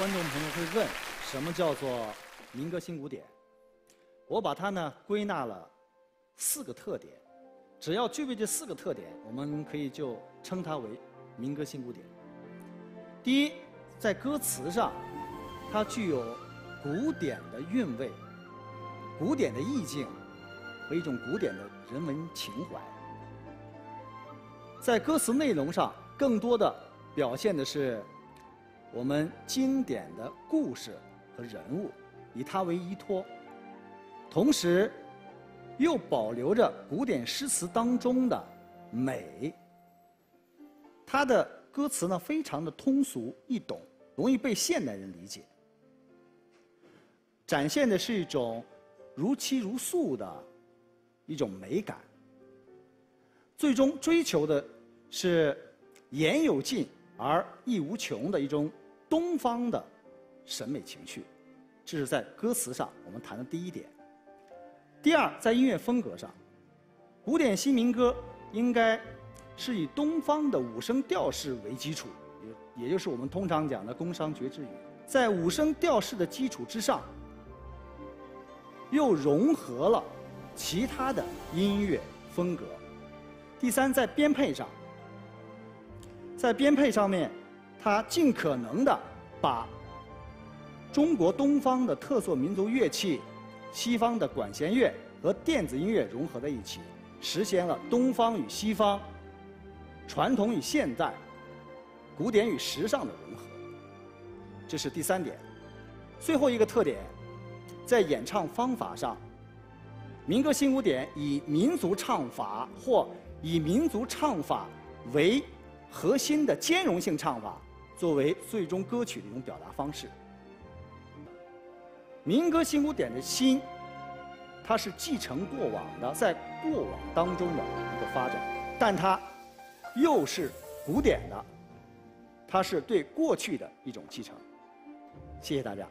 观众朋友会问，什么叫做民歌新古典？我把它呢归纳了四个特点，只要具备这四个特点，我们可以就称它为民歌新古典。第一，在歌词上，它具有古典的韵味、古典的意境和一种古典的人文情怀。在歌词内容上，更多的表现的是。我们经典的故事和人物，以它为依托，同时又保留着古典诗词当中的美。它的歌词呢，非常的通俗易懂，容易被现代人理解，展现的是一种如泣如诉的一种美感。最终追求的是言有尽而意无穷的一种。东方的审美情趣，这是在歌词上我们谈的第一点。第二，在音乐风格上，古典新民歌应该是以东方的五声调式为基础，也也就是我们通常讲的宫商角徵羽。在五声调式的基础之上，又融合了其他的音乐风格。第三，在编配上，在编配上面。他尽可能的把中国东方的特色民族乐器、西方的管弦乐和电子音乐融合在一起，实现了东方与西方、传统与现代、古典与时尚的融合。这是第三点。最后一个特点，在演唱方法上，民歌新古典以民族唱法或以民族唱法为核心的兼容性唱法。作为最终歌曲的一种表达方式，民歌新古典的新，它是继承过往的，在过往当中的一个发展，但它又是古典的，它是对过去的一种继承。谢谢大家。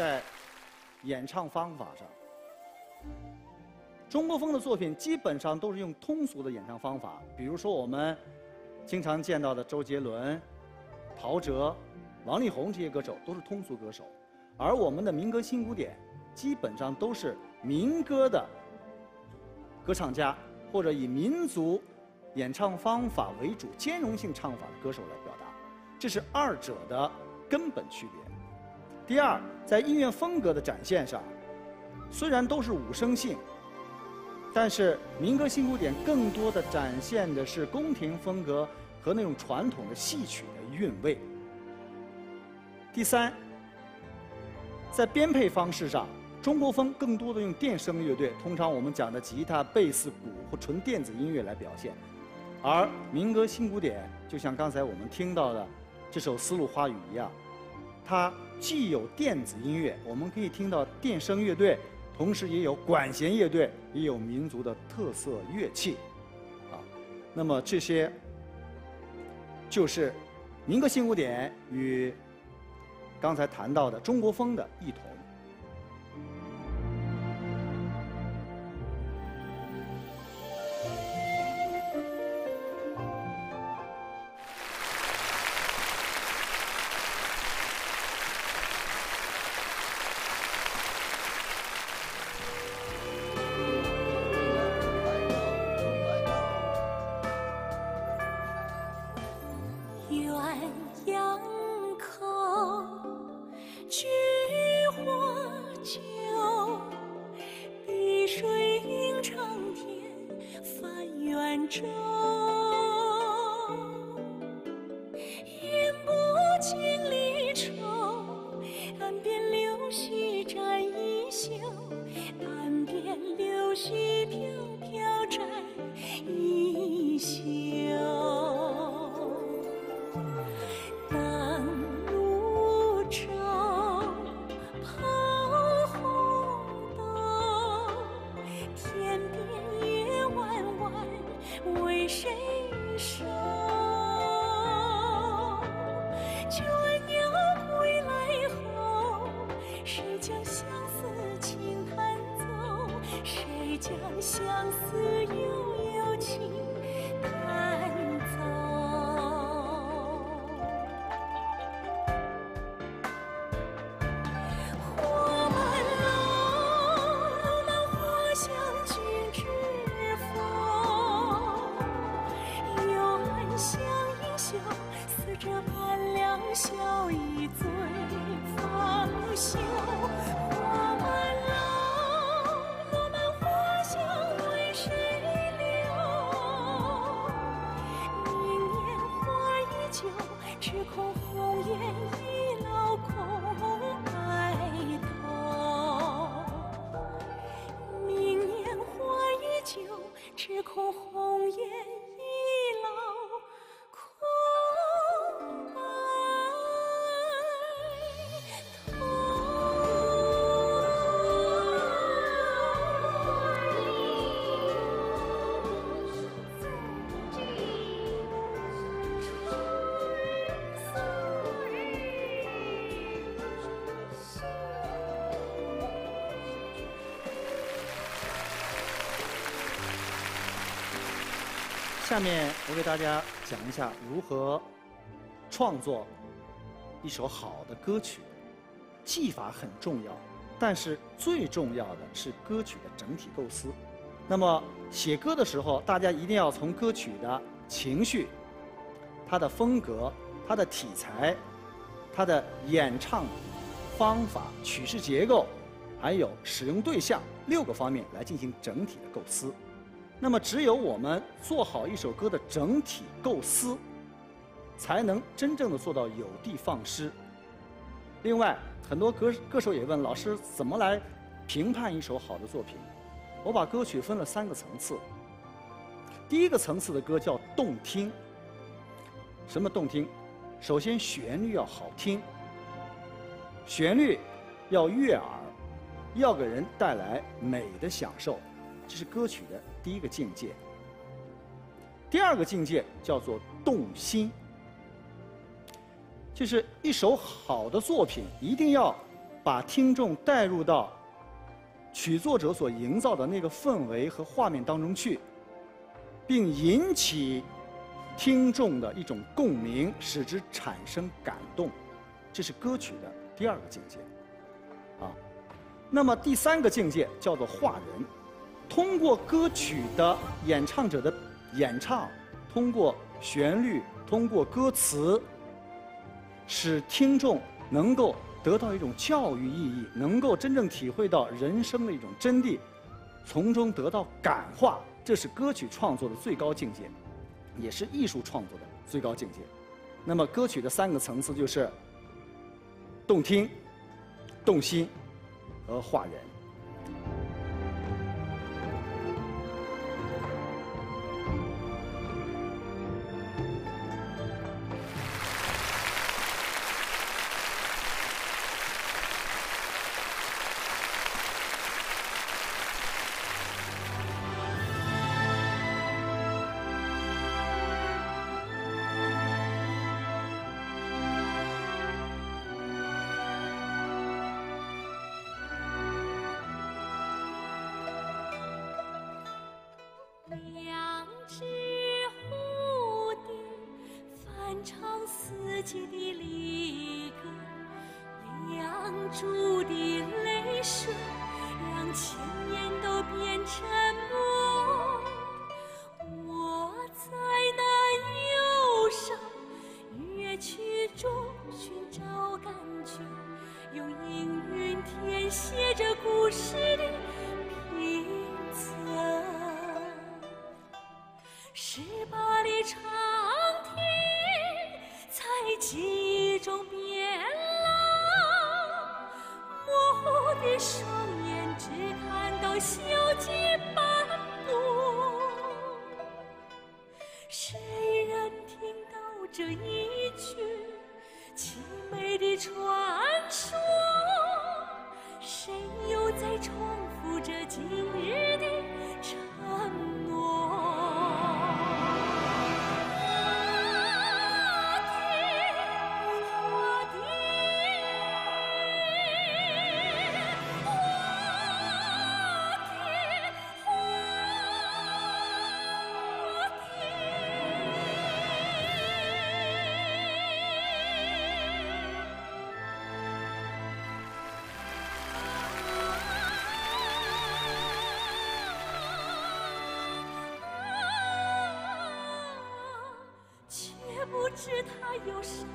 在演唱方法上。中国风的作品基本上都是用通俗的演唱方法，比如说我们经常见到的周杰伦、陶喆、王力宏这些歌手都是通俗歌手，而我们的民歌新古典基本上都是民歌的歌唱家或者以民族演唱方法为主、兼容性唱法的歌手来表达，这是二者的根本区别。第二，在音乐风格的展现上，虽然都是五声性。但是民歌新古典更多的展现的是宫廷风格和那种传统的戏曲的韵味。第三，在编配方式上，中国风更多的用电声乐队，通常我们讲的吉他、贝斯、鼓或纯电子音乐来表现，而民歌新古典就像刚才我们听到的这首《丝路花语》一样，它既有电子音乐，我们可以听到电声乐队。同时也有管弦乐队，也有民族的特色乐器，啊，那么这些就是民歌新古典与刚才谈到的中国风的异同。将相思悠悠情叹下面我给大家讲一下如何创作一首好的歌曲。技法很重要，但是最重要的是歌曲的整体构思。那么写歌的时候，大家一定要从歌曲的情绪、它的风格、它的题材、它的演唱方法、曲式结构，还有使用对象六个方面来进行整体的构思。那么，只有我们做好一首歌的整体构思，才能真正的做到有的放矢。另外，很多歌歌手也问老师怎么来评判一首好的作品。我把歌曲分了三个层次。第一个层次的歌叫动听。什么动听？首先旋律要好听，旋律要悦耳，要给人带来美的享受。这是歌曲的第一个境界。第二个境界叫做动心，就是一首好的作品一定要把听众带入到曲作者所营造的那个氛围和画面当中去，并引起听众的一种共鸣，使之产生感动，这是歌曲的第二个境界。啊，那么第三个境界叫做画人，通过歌曲的演唱者的演唱，通过旋律，通过歌词，使听众能够得到一种教育意义，能够真正体会到人生的一种真谛，从中得到感化，这是歌曲创作的最高境界，也是艺术创作的最高境界。那么歌曲的三个层次就是动听。动心和化人。的离歌两珠的泪水让传说是他忧伤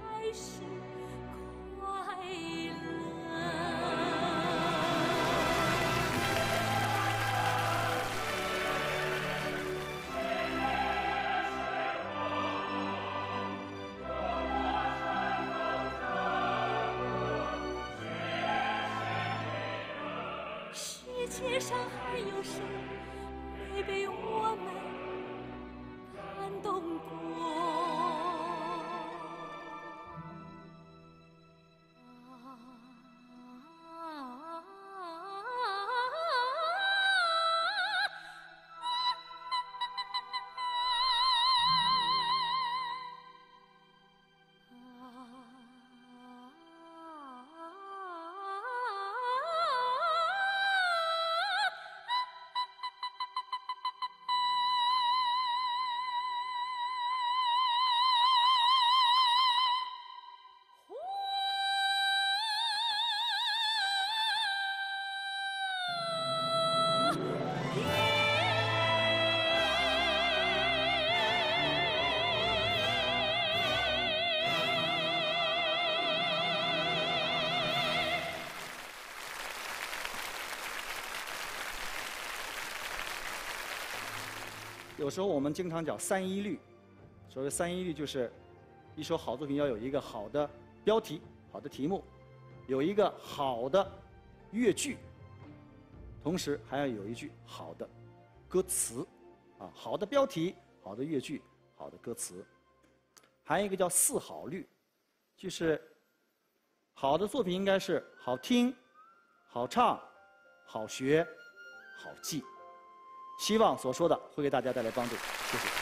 还是快乐？世界上还有谁没被我们有时候我们经常讲三一律，所谓三一律就是一首好作品要有一个好的标题、好的题目，有一个好的乐句，同时还要有一句好的歌词，啊，好的标题、好的乐句、好的歌词，还有一个叫四好律，就是好的作品应该是好听、好唱、好学、好记。希望所说的会给大家带来帮助，谢谢。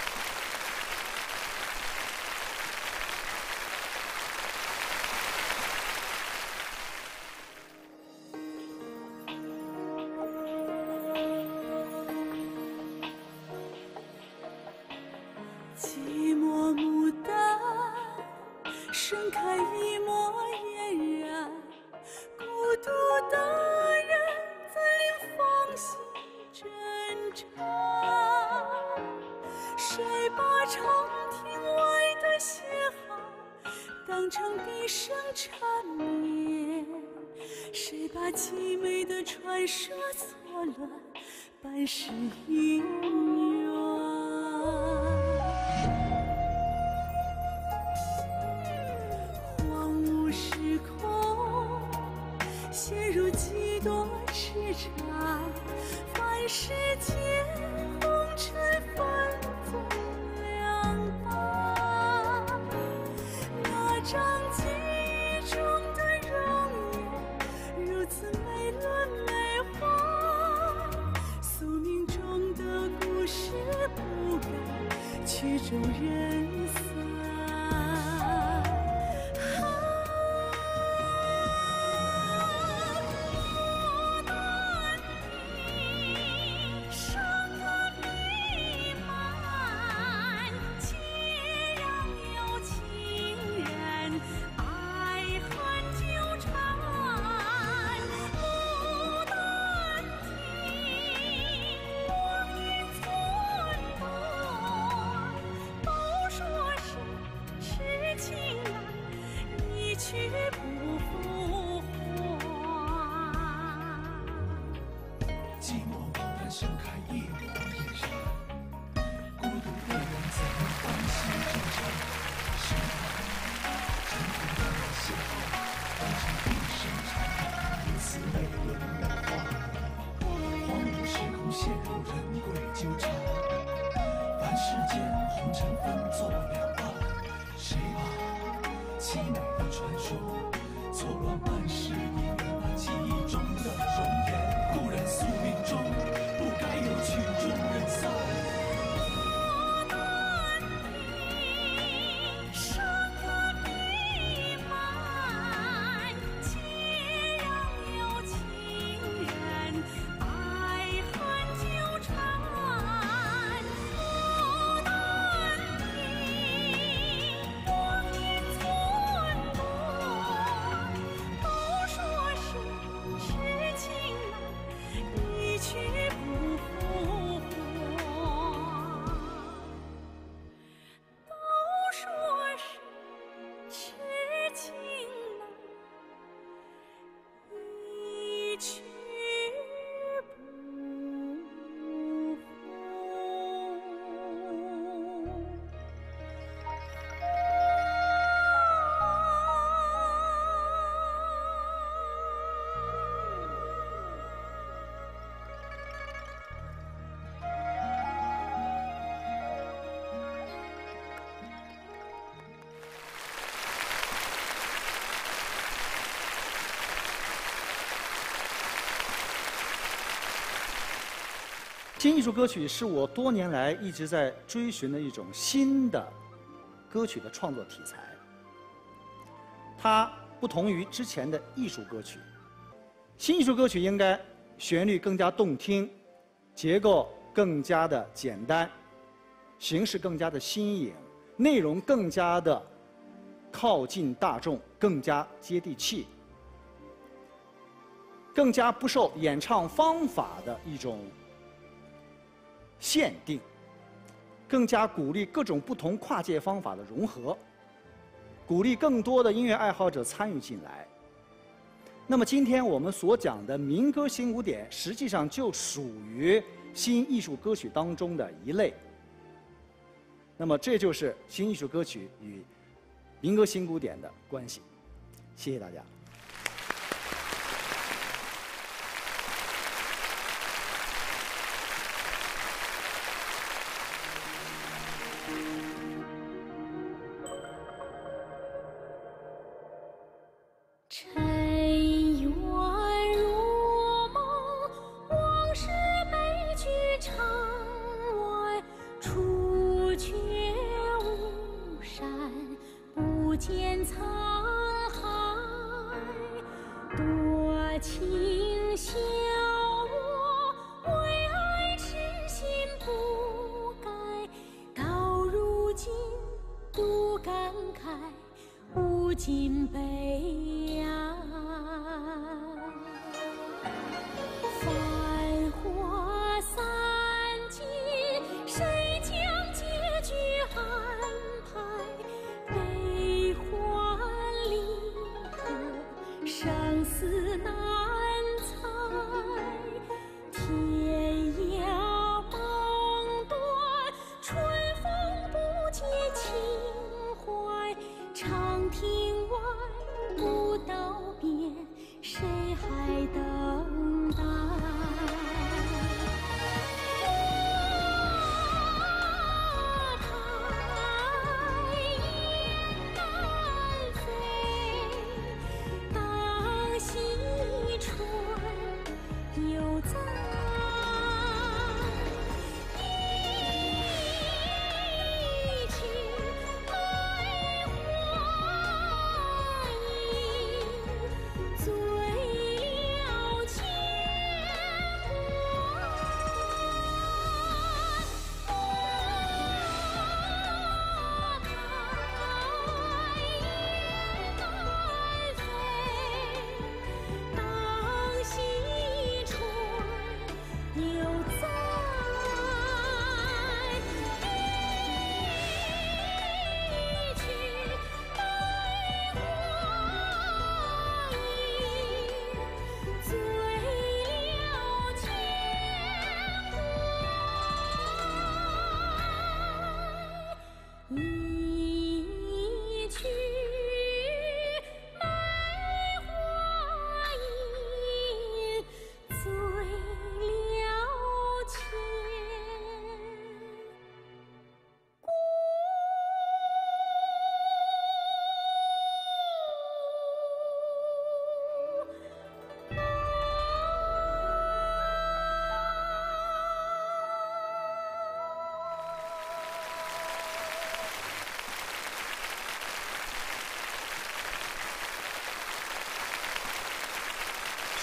半世姻就愿意新艺术歌曲是我多年来一直在追寻的一种新的歌曲的创作题材。它不同于之前的艺术歌曲，新艺术歌曲应该旋律更加动听，结构更加的简单，形式更加的新颖，内容更加的靠近大众，更加接地气，更加不受演唱方法的一种限定，更加鼓励各种不同跨界方法的融合，鼓励更多的音乐爱好者参与进来。那么今天我们所讲的民歌新古典，实际上就属于新艺术歌曲当中的一类。那么这就是新艺术歌曲与民歌新古典的关系。谢谢大家。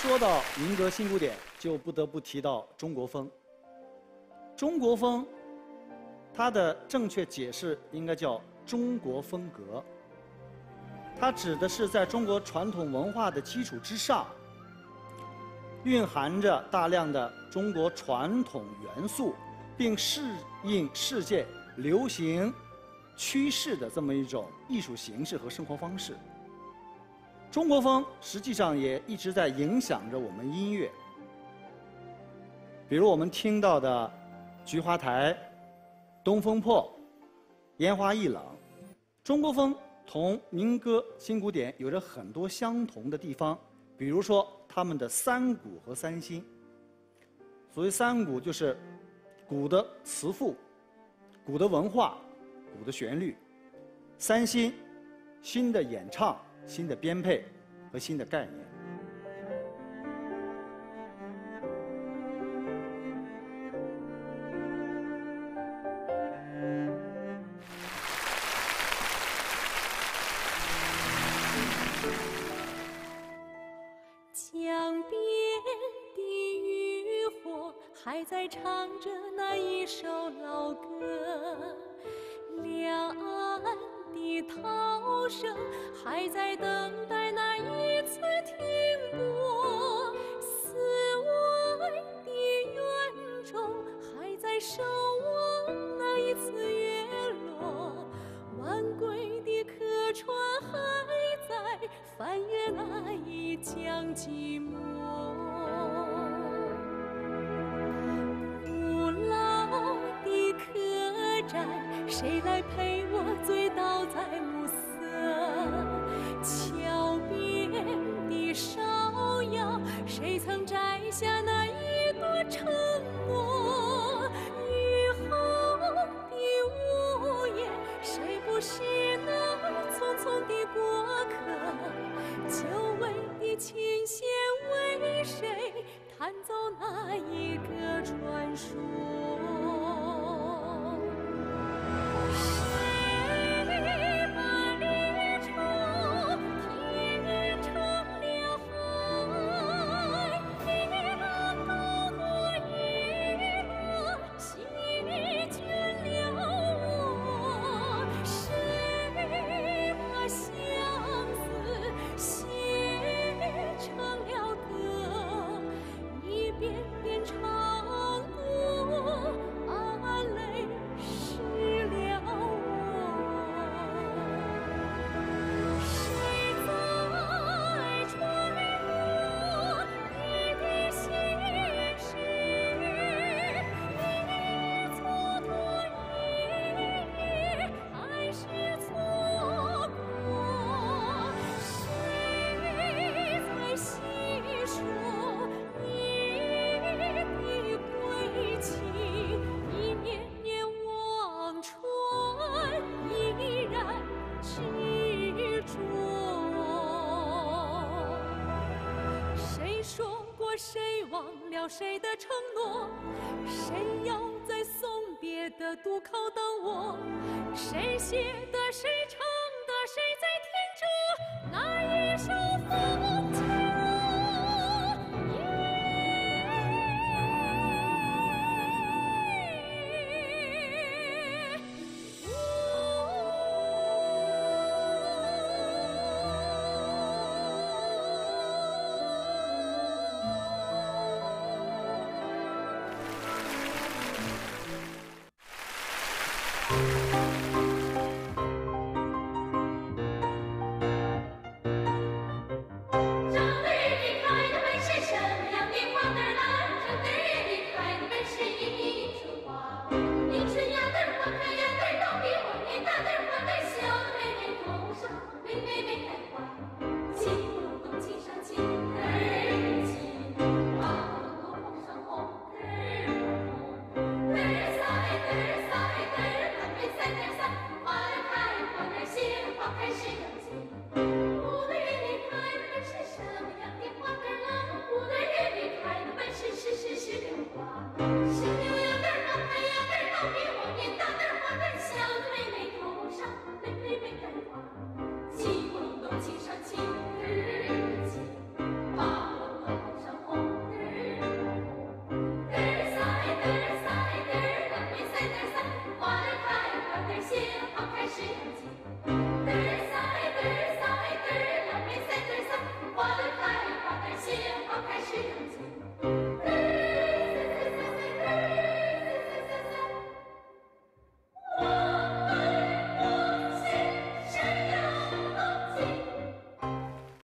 说到民歌新古典，就不得不提到中国风。中国风，它的正确解释应该叫中国风格。它指的是在中国传统文化的基础之上，蕴含着大量的中国传统元素，并适应世界流行趋势的这么一种艺术形式和生活方式。中国风实际上也一直在影响着我们音乐，比如我们听到的《菊花台》《东风破》《烟花易冷》，中国风同民歌新古典有着很多相同的地方，比如说他们的三鼓和三新。所谓三鼓，就是鼓的词赋、鼓的文化、鼓的旋律；三新，新的演唱。新的编配和新的概念。谁来陪我醉倒在谁的承诺？谁要在送别的渡口等我？谁写的谁唱？